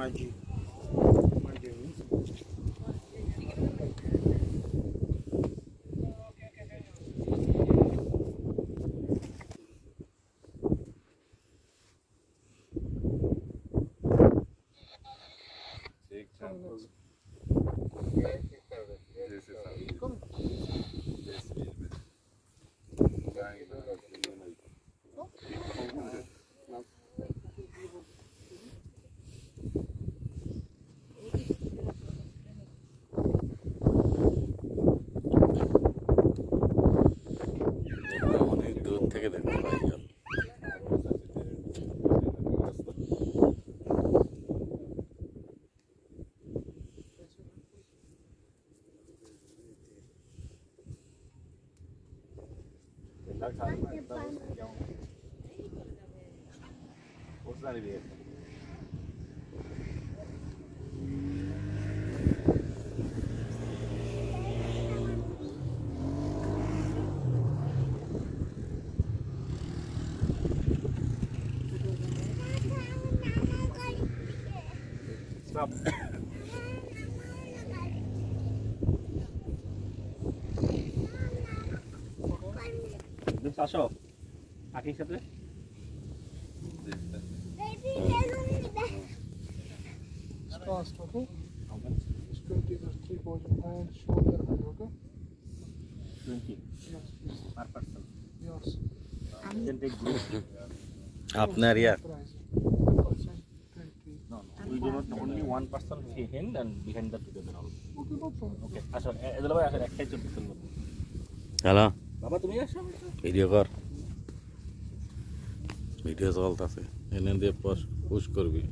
mais de, mais de um. থেকে দেখতে পাই জল Stop. Dun Sasho. Aking সাথে Fast, okay? It's 20 plus 3 boys and shoulder height, okay? 20 Yes, please. per person. Yes. You can take group. আপনার ইয়া We do not only one person behind and behind the together all. Okay. আসো এ- এদের ভাই আসো একটাই চলতে চলবো hello বাবা তুমি আসো ভিডিও কর ভিডিও চলতেছে এনে দিয়ে পুশ করবি